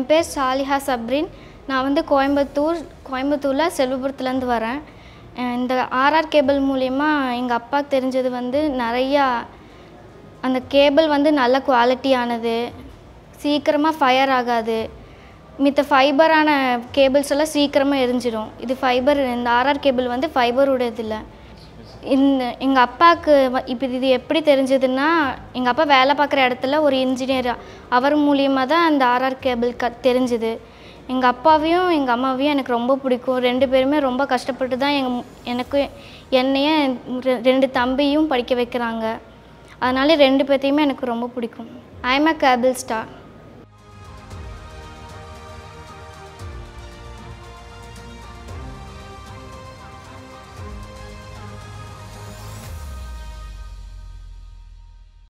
என் பேர் சாலிஹா சப்ரின். நான் வந்து கோயம்புத்தூர் கோயம்புத்தூரில் செல்வபுரத்துலேருந்து வரேன். இந்த ஆர்ஆர் கேபிள் மூலிமா எங்கள் அப்பாவுக்கு தெரிஞ்சது வந்து நிறையா அந்த கேபிள் வந்து நல்ல குவாலிட்டியானது சீக்கிரமாக ஃபயர் ஆகாது. மித்த ஃபைபரான கேபிள்ஸ் எல்லாம் சீக்கிரமாக எரிஞ்சிடும் இது ஃபைபர் இந்த ஆர்ஆர் கேபிள் வந்து ஃபைபருடையது இல்லை இந்த எங்கள் அப்பாவுக்கு இப்போ இது எப்படி தெரிஞ்சதுன்னா எங்கள் அப்பா வேலை பார்க்குற இடத்துல ஒரு இன்ஜினியர் அவர் மூலியமாக தான் அந்த ஆர்ஆர் கேபிள் க தெரிஞ்சுது. எங்கள் அப்பாவையும் எங்கள் அம்மாவையும் எனக்கு ரொம்ப பிடிக்கும். ரெண்டு பேருமே ரொம்ப கஷ்டப்பட்டு தான் எங்கள் எனக்கு என்னையும் ரெண்டு தம்பியும் படிக்க வைக்கிறாங்க. அதனால ரெண்டு பேர்த்தையுமே எனக்கு ரொம்ப பிடிக்கும். I am a cable star